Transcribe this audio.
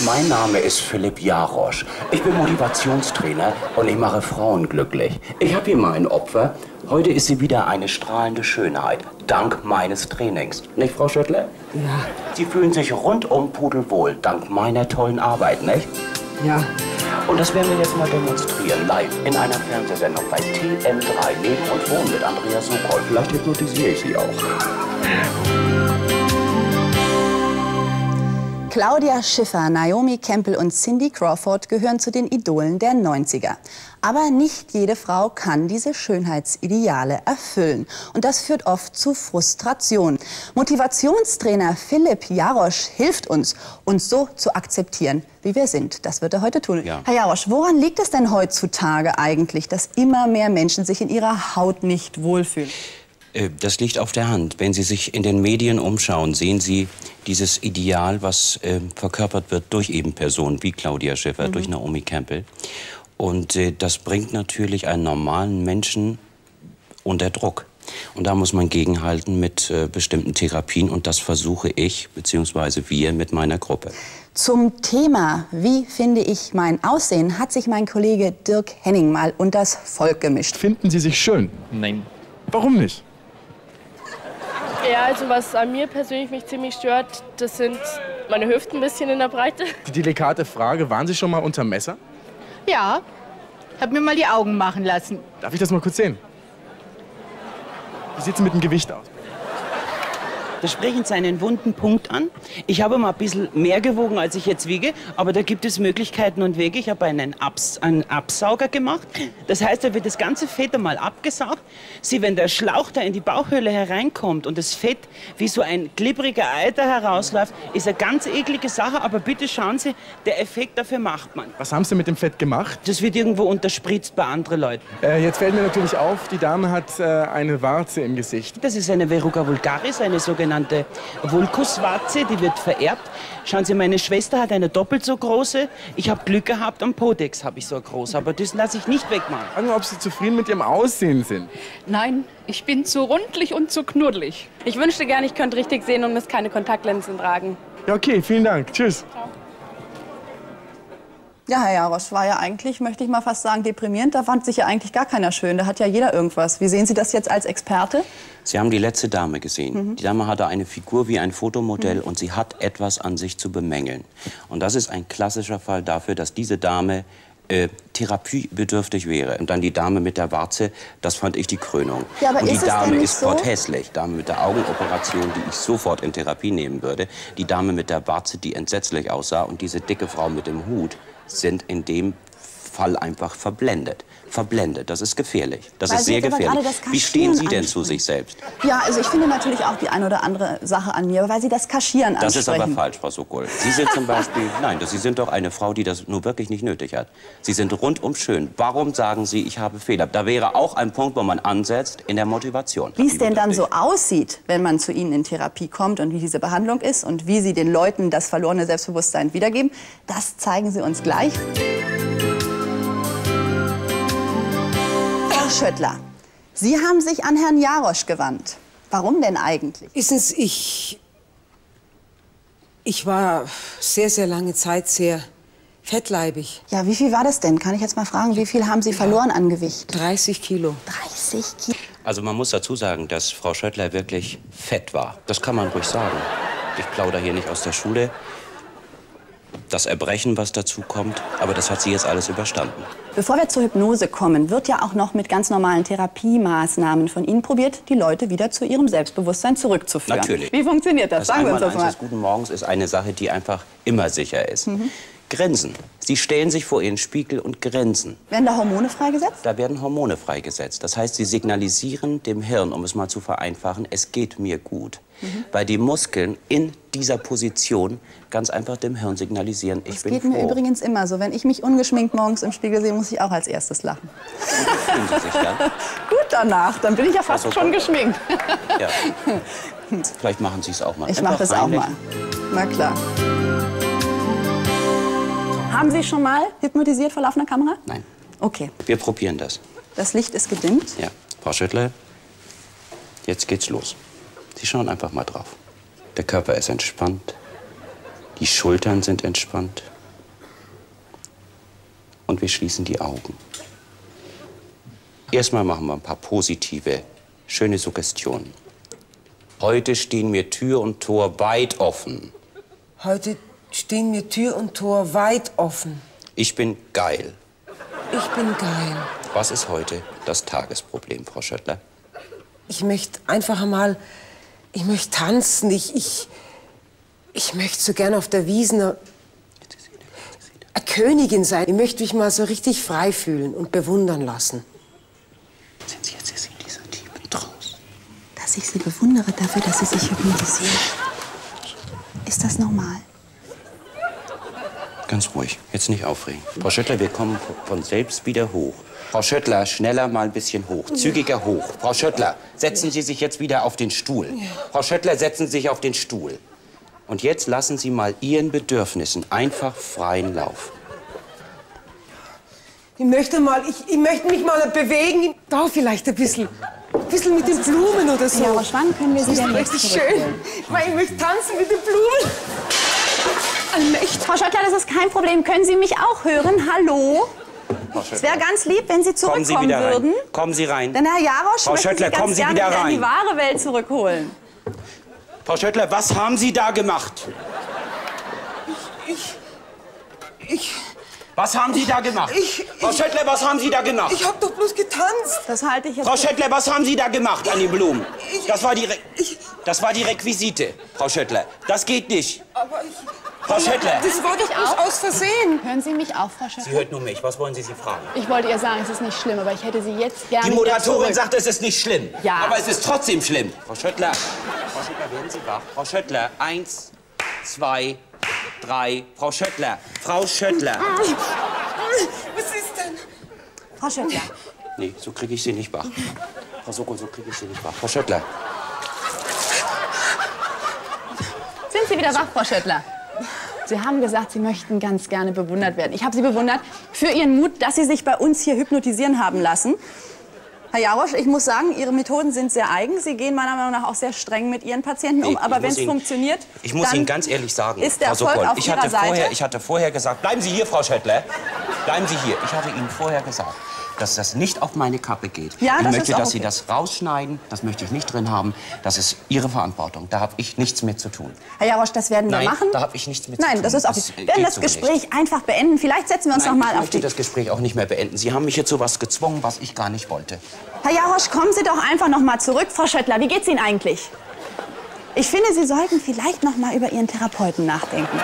Mein Name ist Philipp Jarosch. Ich bin Motivationstrainer und ich mache Frauen glücklich. Ich habe hier mal ein Opfer. Heute ist sie wieder eine strahlende Schönheit, dank meines Trainings. Nicht, Frau Schüttler? Ja. Sie fühlen sich rundum pudelwohl, dank meiner tollen Arbeit, nicht? Ja. Und das werden wir jetzt mal demonstrieren, live in einer Fernsehsendung bei TM3 Leben und Wohnen mit Andreas Sokol. Vielleicht hypnotisiere ich Sie auch. Claudia Schiffer, Naomi Campbell und Cindy Crawford gehören zu den Idolen der 90er. Aber nicht jede Frau kann diese Schönheitsideale erfüllen. Und das führt oft zu Frustration. Motivationstrainer Philipp Jarosch hilft uns, uns so zu akzeptieren, wie wir sind. Das wird er heute tun. Ja. Herr Jarosch, woran liegt es denn heutzutage eigentlich, dass immer mehr Menschen sich in ihrer Haut nicht wohlfühlen? Äh, Das liegt auf der Hand. Wenn Sie sich in den Medien umschauen, sehen Sie dieses Ideal, was äh, verkörpert wird durch eben Personen wie Claudia Schiffer, durch Naomi Campbell. Und äh, das bringt natürlich einen normalen Menschen unter Druck. Und da muss man gegenhalten mit äh, bestimmten Therapien. Und das versuche ich, beziehungsweise wir mit meiner Gruppe. Zum Thema, wie finde ich mein Aussehen, hat sich mein Kollege Dirk Henning mal unters Volk gemischt. Finden Sie sich schön? Nein. Warum nicht? Ja, also was an mir persönlich mich ziemlich stört, das sind meine Hüften ein bisschen in der Breite. Die delikate Frage, waren Sie schon mal unter Messer? Ja, hab mir mal die Augen machen lassen. Darf ich das mal kurz sehen? Wie sieht es mit dem Gewicht aus? Da sprechen Sie einen wunden Punkt an. Ich habe mal ein bisschen mehr gewogen, als ich jetzt wiege, aber da gibt es Möglichkeiten und Wege. Ich habe einen, Abs einen Absauger gemacht. Das heißt, da wird das ganze Fett einmal abgesaugt. Sie, wenn der Schlauch da in die Bauchhöhle hereinkommt und das Fett wie so ein glibbriger Eiter herausläuft, ist eine ganz eklige Sache, aber bitte schauen Sie, der Effekt dafür macht man. Was haben Sie mit dem Fett gemacht? Das wird irgendwo unterspritzt bei anderen Leuten. Äh, jetzt fällt mir natürlich auf, die Dame hat äh, eine Warze im Gesicht. Das ist eine Verruga vulgaris, eine sogenannte Vulkuswarze, die wird vererbt. Schauen Sie, meine Schwester hat eine doppelt so große. Ich habe Glück gehabt, am Podex habe ich so eine große, aber das lasse ich nicht wegmachen. Fragen, ob Sie zufrieden mit Ihrem Aussehen sind. Nein, ich bin zu rundlich und zu knuddelig. Ich wünschte gern, ich könnte richtig sehen und müsste keine Kontaktlinsen tragen. Ja, okay, vielen Dank. Tschüss. Ja, Herr Jarosch, war ja eigentlich, möchte ich mal fast sagen, deprimierend. Da fand sich ja eigentlich gar keiner schön. Da hat ja jeder irgendwas. Wie sehen Sie das jetzt als Experte? Sie haben die letzte Dame gesehen. Die Dame hatte eine Figur wie ein Fotomodell und sie hat etwas an sich zu bemängeln. Und das ist ein klassischer Fall dafür, dass diese Dame äh, therapiebedürftig wäre. Und dann die Dame mit der Warze, das fand ich die Krönung. Ja, aber und die ist Dame ist so? potthässlich. Dame mit der Augenoperation, die ich sofort in Therapie nehmen würde. Die Dame mit der Warze, die entsetzlich aussah. Und diese dicke Frau mit dem Hut sind in dem Fall einfach verblendet. Verblendet, das ist gefährlich. Das Weil ist sehr gefährlich. Wie stehen Sie denn zu sich selbst? Ja, also ich finde natürlich auch die eine oder andere Sache an mir, weil Sie das Kaschieren Das ist ansprechen. aber falsch, Frau Sokol. Sie sind zum Beispiel, nein, Sie sind doch eine Frau, die das nur wirklich nicht nötig hat. Sie sind rundum schön. Warum sagen Sie, ich habe Fehler? Da wäre auch ein Punkt, wo man ansetzt in der Motivation. Wie es denn dann so aussieht, wenn man zu Ihnen in Therapie kommt und wie diese Behandlung ist und wie Sie den Leuten das verlorene Selbstbewusstsein wiedergeben, das zeigen Sie uns gleich. Schöttler, Sie haben sich an Herrn Jarosch gewandt. Warum denn eigentlich? Wissen Sie, ich, ich war sehr, sehr lange Zeit sehr fettleibig. Ja, wie viel war das denn? Kann ich jetzt mal fragen, wie viel haben Sie verloren an Gewicht? 30 Kilo. 30 Kilo. Also man muss dazu sagen, dass Frau Schöttler wirklich fett war. Das kann man ruhig sagen. Ich plaudere hier nicht aus der Schule. Das Erbrechen, was dazu kommt, aber das hat sie jetzt alles überstanden. Bevor wir zur Hypnose kommen, wird ja auch noch mit ganz normalen Therapiemaßnahmen von Ihnen probiert, die Leute wieder zu ihrem Selbstbewusstsein zurückzuführen. Natürlich. Wie funktioniert das? Das Sagen wir uns das mal. des Guten Morgens ist eine Sache, die einfach immer sicher ist. Mhm. Grinsen. Sie stellen sich vor Ihren Spiegel und grinsen. Werden da Hormone freigesetzt? Da werden Hormone freigesetzt. Das heißt, sie signalisieren dem Hirn, um es mal zu vereinfachen, es geht mir gut. Mhm. Weil die Muskeln in dieser Position ganz einfach dem Hirn signalisieren, ich Das bin geht froh. mir übrigens immer so. Wenn ich mich ungeschminkt morgens im Spiegel sehe, muss ich auch als erstes lachen. Fühlen Sie sich dann? Gut danach, dann bin ich ja fast Also, schon geschminkt. Ja. Vielleicht machen Sie es auch mal. Ich mache das auch mal. Na klar. Haben Sie schon mal hypnotisiert vor laufender Kamera? Nein. Okay. Wir probieren das. Das Licht ist gedimmt. Ja. Frau Schüttler, jetzt geht's los. Sie schauen einfach mal drauf. Der Körper ist entspannt. Die Schultern sind entspannt. Und wir schließen die Augen. Erstmal machen wir ein paar positive, schöne Suggestionen. Heute stehen mir Tür und Tor weit offen. Heute stehen mir Tür und Tor weit offen. Ich bin geil. Ich bin geil. Was ist heute das Tagesproblem, Frau Schöttler? Ich möchte einfach mal, ich möchte tanzen. Ich, ich, ich möchte so gern auf der Wiesn eine, eine Königin sein. Ich möchte mich mal so richtig frei fühlen und bewundern lassen. Sind Sie jetzt in dieser tiefen Trance? Dass ich Sie bewundere dafür, dass Sie sich hypnotisieren. Ist das normal? Ganz ruhig, jetzt nicht aufregen. Frau Schöttler, wir kommen von selbst wieder hoch. Frau Schöttler, schneller mal ein bisschen hoch, zügiger hoch. Frau Schöttler, setzen Sie sich jetzt wieder auf den Stuhl. Frau Schöttler, setzen Sie sich auf den Stuhl. Und jetzt lassen Sie mal Ihren Bedürfnissen einfach freien Lauf. Ich möchte mal, ich, ich möchte mich mal bewegen. Da vielleicht ein bisschen. Ein bisschen mit den Blumen oder so. Ja, aber wann können wir Sie Das ist denn jetzt richtig schön. Weil ich möchte tanzen mit den Blumen. Allmächtig. Frau Schottler, das ist kein Problem. Können Sie mich auch hören? Hallo? Es wäre ganz lieb, wenn Sie Kommen zurückkommen Sie wieder rein. würden. Kommen Sie rein. Denn Herr Jarosch Frau möchte Schöttler, Sie kommen Sie wieder in die rein. wahre Welt zurückholen. Frau Schöttler, was haben Sie da gemacht? Ich, Was haben Sie da gemacht? Ich- Frau Schöttler, was haben Sie da gemacht? ich hab doch bloß getanzt. Das halte ich jetzt. Frau Schöttler, was haben Sie da gemacht an den Blumen? Ich- Das war die, Re ich- das war die Requisite, Frau Schöttler. Das geht nicht. Aber ich, Frau Schöttler, das war doch bloß aus Versehen. Hören Sie mich auf, Frau Schottler? sie hört nur mich. Was wollen Sie sie fragen? Ich wollte ihr sagen, es ist nicht schlimm, aber ich hätte sie jetzt gerne Die Moderatorin sagt, es ist nicht schlimm. Ja. Aber es ist trotzdem schlimm. Frau Schöttler, Frau Schöttler, werden Sie wach. Frau Schöttler, eins, zwei, drei. Frau Schöttler, Frau Schöttler. Was ist denn? Frau Schöttler. Nee, so kriege ich Sie nicht wach. Frau Sokol, so kriege ich Sie nicht wach. Frau Schöttler, Sind Sie wieder wach, Frau Schöttler? Sie haben gesagt, Sie möchten ganz gerne bewundert werden. Ich habe Sie bewundert für Ihren Mut, dass Sie sich bei uns hier hypnotisieren haben lassen. Herr Jarosch, ich muss sagen, Ihre Methoden sind sehr eigen. Sie gehen meiner Meinung nach auch sehr streng mit Ihren Patienten um. Aber wenn es funktioniert, Ich muss dann Ihnen ganz ehrlich sagen, ist der Frau Erfolg Sokol, auf ich Ihrer hatte, vorher, Seite. ich hatte vorher gesagt, bleiben Sie hier, Frau Schöttler. Bleiben Sie hier. Ich hatte Ihnen vorher gesagt, dass das nicht auf meine Kappe geht. Ja, ich das möchte, ist dass Sie okay. das rausschneiden. Das möchte ich nicht drin haben. Das ist Ihre Verantwortung. Da habe ich nichts mit zu tun. Herr Jarosch, das werden wir Nein, machen. da habe ich nichts mit zu Nein, tun. das ist auch Das, nicht. äh, Wir werden das so Gespräch einfach beenden. Vielleicht setzen wir uns Nein, noch mal ich auf möchte die... das Gespräch auch nicht mehr beenden. Sie haben mich hier zu was gezwungen, was ich gar nicht wollte. Herr Jarosch, kommen Sie doch einfach noch mal zurück. Frau Schöttler, wie geht's Ihnen eigentlich? Ich finde, Sie sollten vielleicht noch mal über Ihren Therapeuten nachdenken.